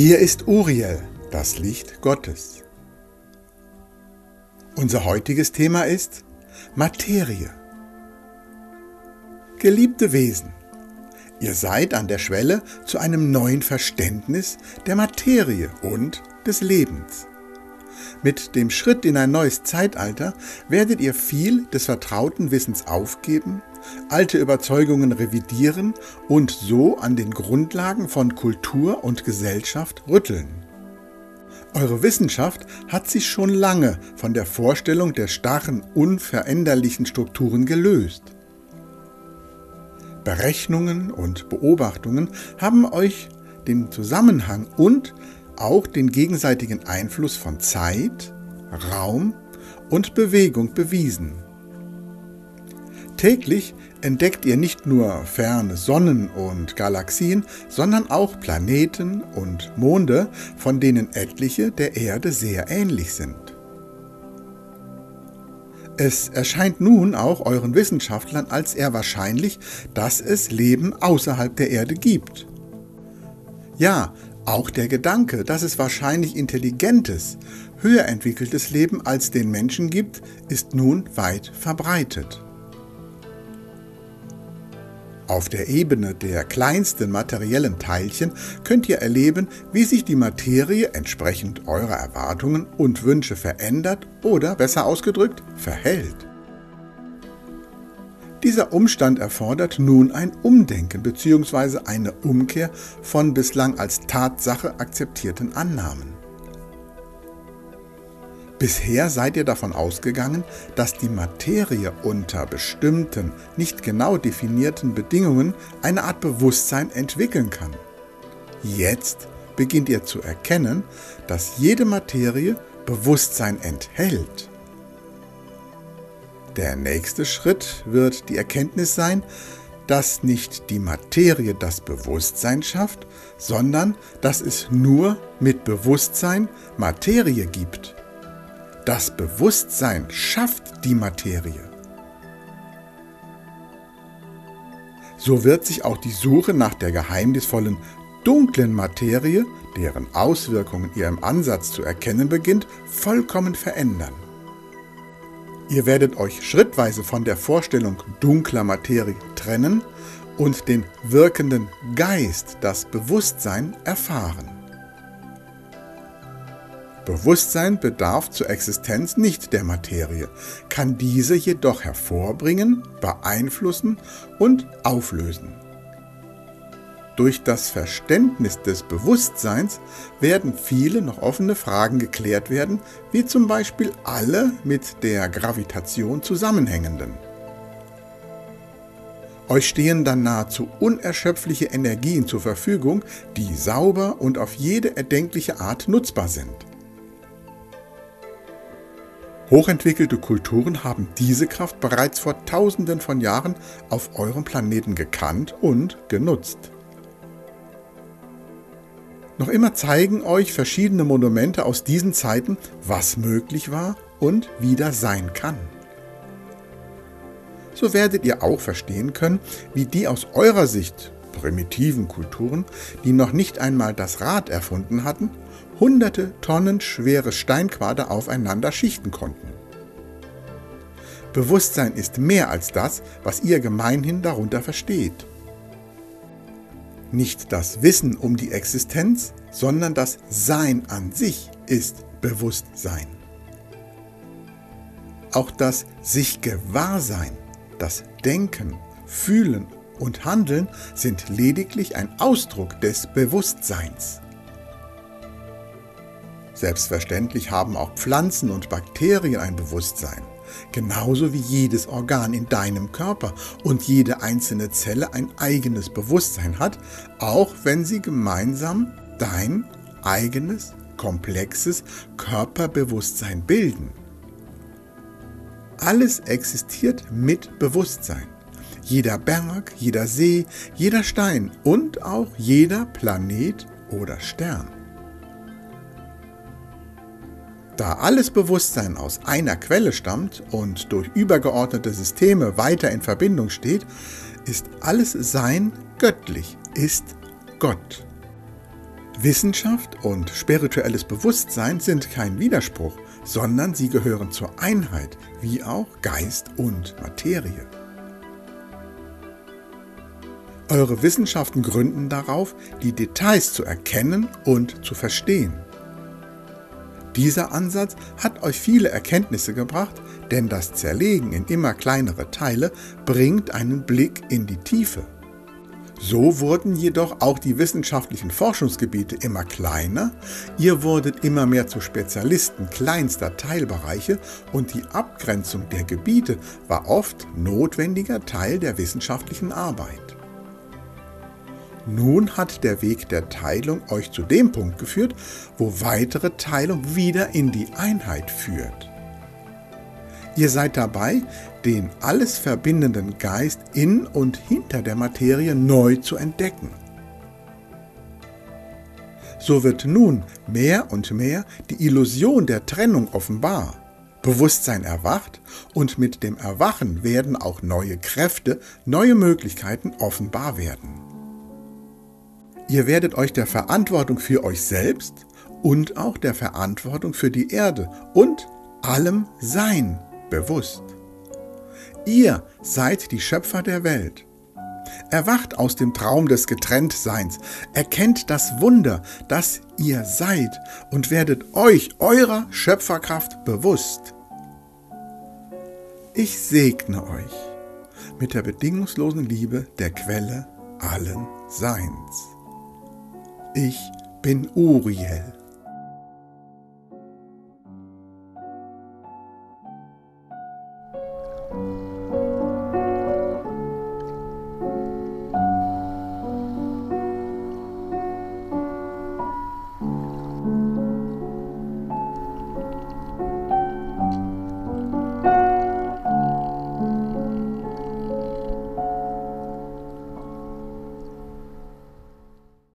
Hier ist Uriel, das Licht Gottes. Unser heutiges Thema ist Materie. Geliebte Wesen, ihr seid an der Schwelle zu einem neuen Verständnis der Materie und des Lebens. Mit dem Schritt in ein neues Zeitalter werdet ihr viel des vertrauten Wissens aufgeben, alte Überzeugungen revidieren und so an den Grundlagen von Kultur und Gesellschaft rütteln. Eure Wissenschaft hat sich schon lange von der Vorstellung der starren, unveränderlichen Strukturen gelöst. Berechnungen und Beobachtungen haben euch den Zusammenhang und auch den gegenseitigen Einfluss von Zeit, Raum und Bewegung bewiesen. Täglich entdeckt ihr nicht nur ferne Sonnen und Galaxien, sondern auch Planeten und Monde, von denen etliche der Erde sehr ähnlich sind. Es erscheint nun auch euren Wissenschaftlern als eher wahrscheinlich, dass es Leben außerhalb der Erde gibt. Ja, auch der Gedanke, dass es wahrscheinlich intelligentes, höher entwickeltes Leben als den Menschen gibt, ist nun weit verbreitet. Auf der Ebene der kleinsten materiellen Teilchen könnt ihr erleben, wie sich die Materie entsprechend eurer Erwartungen und Wünsche verändert oder besser ausgedrückt verhält. Dieser Umstand erfordert nun ein Umdenken bzw. eine Umkehr von bislang als Tatsache akzeptierten Annahmen. Bisher seid ihr davon ausgegangen, dass die Materie unter bestimmten, nicht genau definierten Bedingungen eine Art Bewusstsein entwickeln kann. Jetzt beginnt ihr zu erkennen, dass jede Materie Bewusstsein enthält. Der nächste Schritt wird die Erkenntnis sein, dass nicht die Materie das Bewusstsein schafft, sondern dass es nur mit Bewusstsein Materie gibt. Das Bewusstsein schafft die Materie. So wird sich auch die Suche nach der geheimnisvollen dunklen Materie, deren Auswirkungen ihr im Ansatz zu erkennen beginnt, vollkommen verändern. Ihr werdet euch schrittweise von der Vorstellung dunkler Materie trennen und den wirkenden Geist, das Bewusstsein, erfahren. Bewusstsein bedarf zur Existenz nicht der Materie, kann diese jedoch hervorbringen, beeinflussen und auflösen. Durch das Verständnis des Bewusstseins werden viele noch offene Fragen geklärt werden, wie zum Beispiel alle mit der Gravitation zusammenhängenden. Euch stehen dann nahezu unerschöpfliche Energien zur Verfügung, die sauber und auf jede erdenkliche Art nutzbar sind. Hochentwickelte Kulturen haben diese Kraft bereits vor Tausenden von Jahren auf eurem Planeten gekannt und genutzt. Noch immer zeigen euch verschiedene Monumente aus diesen Zeiten, was möglich war und wieder sein kann. So werdet ihr auch verstehen können, wie die aus eurer Sicht primitiven Kulturen, die noch nicht einmal das Rad erfunden hatten, hunderte Tonnen schwere Steinquader aufeinander schichten konnten. Bewusstsein ist mehr als das, was ihr gemeinhin darunter versteht. Nicht das Wissen um die Existenz, sondern das Sein an sich ist Bewusstsein. Auch das sich Gewahrsein, das Denken, Fühlen und Handeln sind lediglich ein Ausdruck des Bewusstseins. Selbstverständlich haben auch Pflanzen und Bakterien ein Bewusstsein genauso wie jedes Organ in deinem Körper und jede einzelne Zelle ein eigenes Bewusstsein hat, auch wenn sie gemeinsam dein eigenes, komplexes Körperbewusstsein bilden. Alles existiert mit Bewusstsein. Jeder Berg, jeder See, jeder Stein und auch jeder Planet oder Stern. Da alles Bewusstsein aus einer Quelle stammt und durch übergeordnete Systeme weiter in Verbindung steht, ist alles Sein göttlich, ist Gott. Wissenschaft und spirituelles Bewusstsein sind kein Widerspruch, sondern sie gehören zur Einheit, wie auch Geist und Materie. Eure Wissenschaften gründen darauf, die Details zu erkennen und zu verstehen. Dieser Ansatz hat euch viele Erkenntnisse gebracht, denn das Zerlegen in immer kleinere Teile bringt einen Blick in die Tiefe. So wurden jedoch auch die wissenschaftlichen Forschungsgebiete immer kleiner, ihr wurdet immer mehr zu Spezialisten kleinster Teilbereiche und die Abgrenzung der Gebiete war oft notwendiger Teil der wissenschaftlichen Arbeit. Nun hat der Weg der Teilung euch zu dem Punkt geführt, wo weitere Teilung wieder in die Einheit führt. Ihr seid dabei, den alles verbindenden Geist in und hinter der Materie neu zu entdecken. So wird nun mehr und mehr die Illusion der Trennung offenbar. Bewusstsein erwacht und mit dem Erwachen werden auch neue Kräfte, neue Möglichkeiten offenbar werden. Ihr werdet euch der Verantwortung für euch selbst und auch der Verantwortung für die Erde und allem Sein bewusst. Ihr seid die Schöpfer der Welt. Erwacht aus dem Traum des Getrenntseins, erkennt das Wunder, das ihr seid und werdet euch eurer Schöpferkraft bewusst. Ich segne euch mit der bedingungslosen Liebe der Quelle allen Seins. Ich bin Uriel.